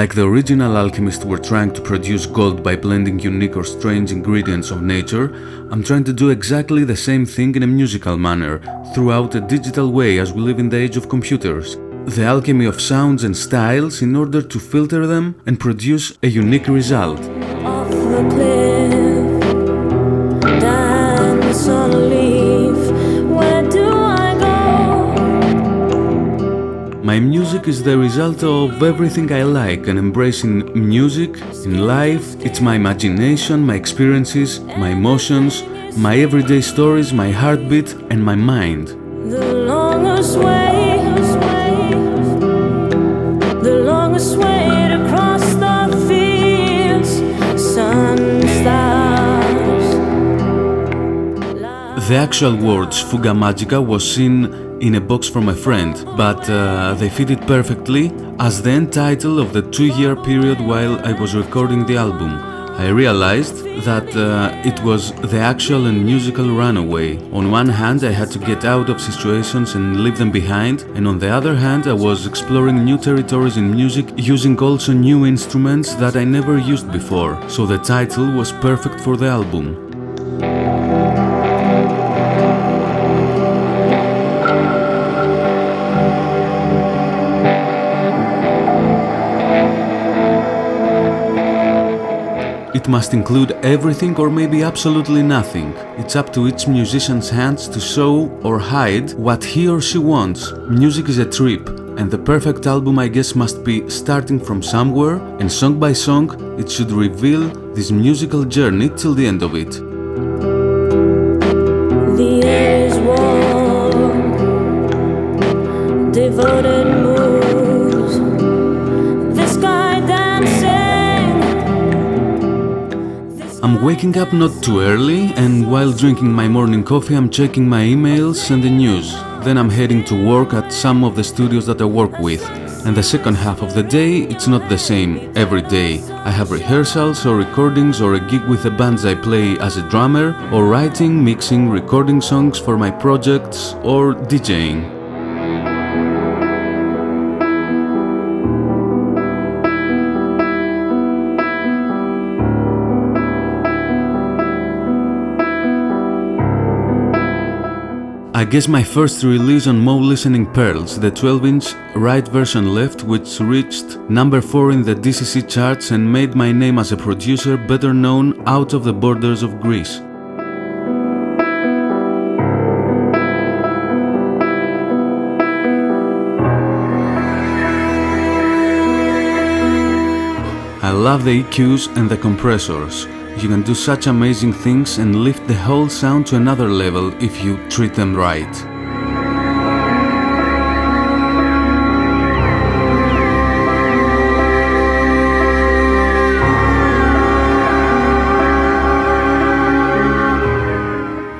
Like the original alchemists were trying to produce gold by blending unique or strange ingredients of nature, I'm trying to do exactly the same thing in a musical manner, throughout a digital way as we live in the age of computers. The alchemy of sounds and styles in order to filter them and produce a unique result. My music is the result of everything I like and embrace in music, in life. It's my imagination, my experiences, my emotions, my everyday stories, my heartbeat, and my mind. The longest way, the longest way to cross the fields, sun stars. The actual words Fuga Magica was seen in a box from a friend, but uh, they fit it perfectly as the end title of the two year period while I was recording the album. I realized that uh, it was the actual and musical runaway. On one hand, I had to get out of situations and leave them behind, and on the other hand, I was exploring new territories in music using also new instruments that I never used before, so the title was perfect for the album. It must include everything or maybe absolutely nothing. It's up to each musician's hands to show or hide what he or she wants. Music is a trip, and the perfect album, I guess, must be starting from somewhere, and song by song, it should reveal this musical journey till the end of it. Waking up not too early, and while drinking my morning coffee, I'm checking my emails and the news. Then I'm heading to work at some of the studios that I work with. And the second half of the day, it's not the same every day. I have rehearsals or recordings or a gig with the bands I play as a drummer, or writing, mixing, recording songs for my projects, or DJing. I guess my first release on Mole Listening Pearls, the 12 inch right version left, which reached number 4 in the DCC charts and made my name as a producer better known out of the borders of Greece. I love the EQs and the compressors. You can do such amazing things and lift the whole sound to another level if you treat them right.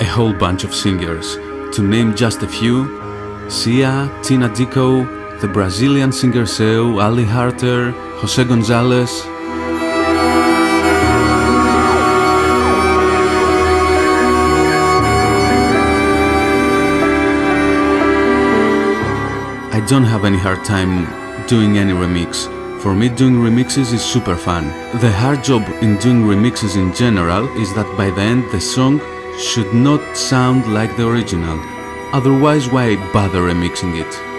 A whole bunch of singers. To name just a few, Sia, Tina Dico, the Brazilian singer Céu, Ali Harter, Jose Gonzalez, don't have any hard time doing any remix. For me, doing remixes is super fun. The hard job in doing remixes in general is that by the end the song should not sound like the original. Otherwise, why bother remixing it?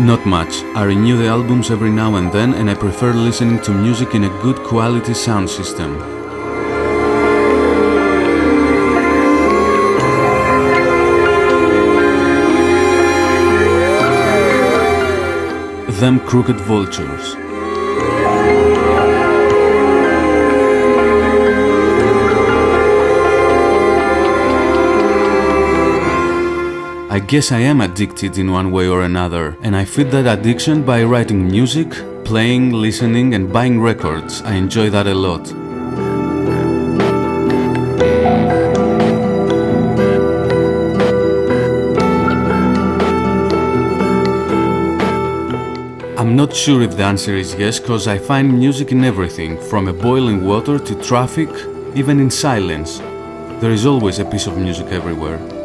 Not much. I renew the albums every now and then and I prefer listening to music in a good quality sound system. Them crooked vultures. I guess I am addicted in one way or another, and I feed that addiction by writing music, playing, listening, and buying records. I enjoy that a lot. I'm not sure if the answer is yes, because I find music in everything, from a boiling water to traffic, even in silence. There is always a piece of music everywhere.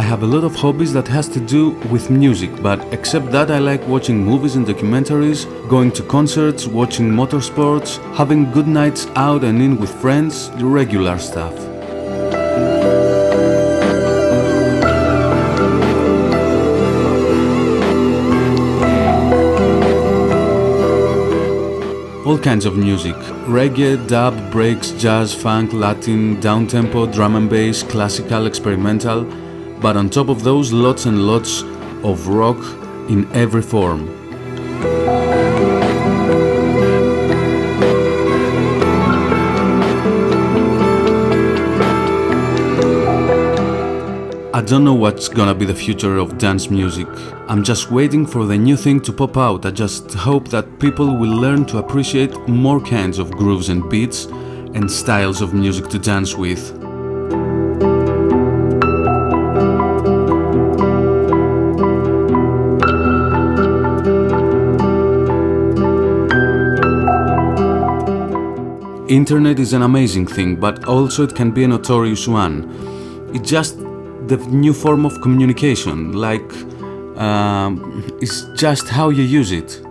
I have a lot of hobbies that has to do with music, but except that I like watching movies and documentaries, going to concerts, watching motorsports, having good nights out and in with friends, the regular stuff. All kinds of music reggae, dub, breaks, jazz, funk, Latin, downtempo, drum and bass, classical, experimental, but on top of those, lots and lots of rock in every form. I don't know what's gonna be the future of dance music. I'm just waiting for the new thing to pop out. I just hope that people will learn to appreciate more kinds of grooves and beats and styles of music to dance with. Internet is an amazing thing, but also it can be a notorious one. It's just the new form of communication, like um, it's just how you use it.